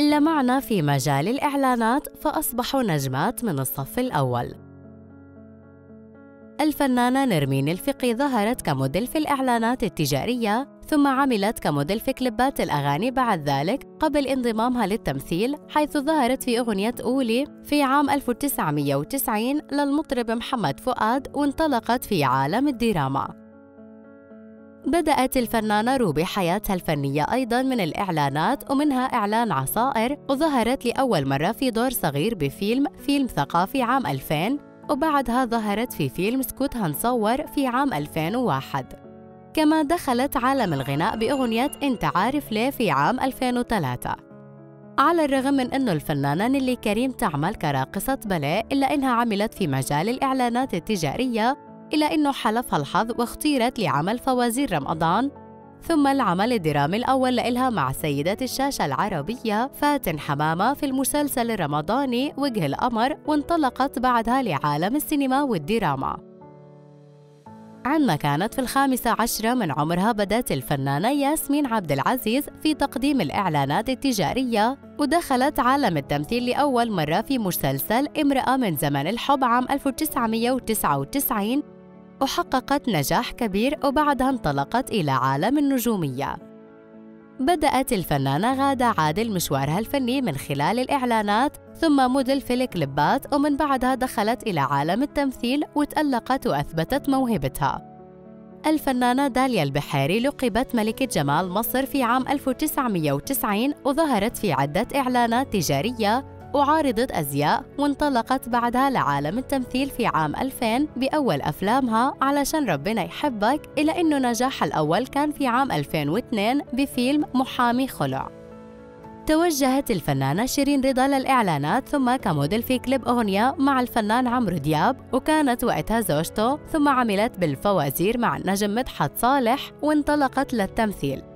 لمعنا في مجال الإعلانات فأصبحوا نجمات من الصف الأول. الفنانة نرمين الفقي ظهرت كموديل في الإعلانات التجارية ثم عملت كموديل في كليبات الأغاني بعد ذلك قبل انضمامها للتمثيل حيث ظهرت في أغنية أولي في عام 1990 للمطرب محمد فؤاد وانطلقت في عالم الدراما. بدأت الفنانة روبي حياتها الفنية أيضاً من الإعلانات ومنها إعلان عصائر وظهرت لأول مرة في دور صغير بفيلم فيلم ثقافي عام 2000 وبعدها ظهرت في فيلم سكوت هنصور في عام 2001 كما دخلت عالم الغناء بأغنية أنت عارف ليه في عام 2003 على الرغم من أنه الفنانة نيلي كريم تعمل كراقصة باليه إلا أنها عملت في مجال الإعلانات التجارية إلى أنه حلفها الحظ واختيرت لعمل فوازير رمضان ثم العمل الدرامي الأول لإلها مع سيدة الشاشة العربية فاتن حمامة في المسلسل الرمضاني وجه القمر وانطلقت بعدها لعالم السينما والدراما. عندما كانت في الخامسة عشرة من عمرها بدأت الفنانة ياسمين عبد العزيز في تقديم الإعلانات التجارية ودخلت عالم التمثيل لأول مرة في مسلسل امرأة من زمن الحب عام 1999 وحققت نجاح كبير وبعدها انطلقت إلى عالم النجومية. بدأت الفنانة غادة عادل مشوارها الفني من خلال الإعلانات ثم موديل في الكليبات ومن بعدها دخلت إلى عالم التمثيل وتألقت وأثبتت موهبتها. الفنانة داليا البحيري لقبت ملكة جمال مصر في عام 1990 وظهرت في عدة إعلانات تجارية وعارضة أزياء وانطلقت بعدها لعالم التمثيل في عام 2000 بأول أفلامها علشان ربنا يحبك إلى أنه نجاحها الأول كان في عام 2002 بفيلم محامي خلع. توجهت الفنانة شيرين رضا للإعلانات ثم كموديل في كليب أغنية مع الفنان عمرو دياب وكانت وقتها زوجته ثم عملت بالفوازير مع النجم مدحت صالح وانطلقت للتمثيل.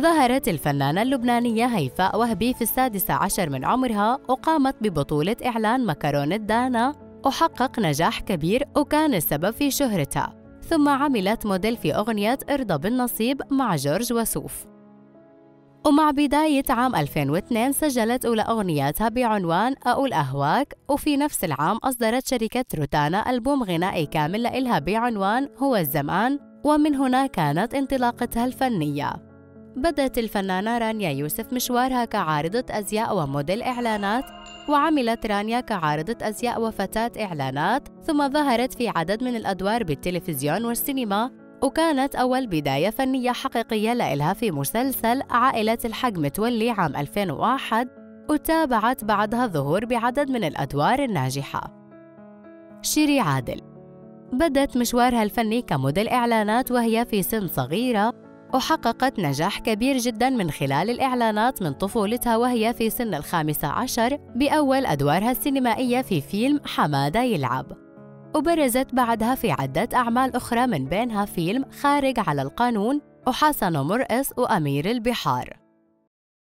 ظهرت الفنانة اللبنانية هيفاء وهبي في السادسة عشر من عمرها وقامت ببطولة إعلان مكرونة دانا وحقق نجاح كبير وكان السبب في شهرتها. ثم عملت موديل في أغنية ارضى بالنصيب مع جورج وسوف. ومع بداية عام 2002 سجلت أولى أغنياتها بعنوان أقول أهواك وفي نفس العام أصدرت شركة روتانا ألبوم غنائي كامل لإلها بعنوان هو الزمان ومن هنا كانت انطلاقتها الفنية. بدأت الفنانة رانيا يوسف مشوارها كعارضة أزياء وموديل إعلانات وعملت رانيا كعارضة أزياء وفتاة إعلانات ثم ظهرت في عدد من الأدوار بالتلفزيون والسينما وكانت أول بداية فنية حقيقية لإلها في مسلسل عائلة الحق متولي عام 2001 وتابعت بعدها ظهور بعدد من الأدوار الناجحة. شيري عادل. بدت مشوارها الفني كموديل إعلانات وهي في سن صغيرة وحققت نجاح كبير جدا من خلال الإعلانات من طفولتها وهي في سن الخامسة عشر بأول أدوارها السينمائية في فيلم حمادة يلعب. وبرزت بعدها في عدة أعمال أخرى من بينها فيلم خارج على القانون وحسن مرقص وأمير البحار.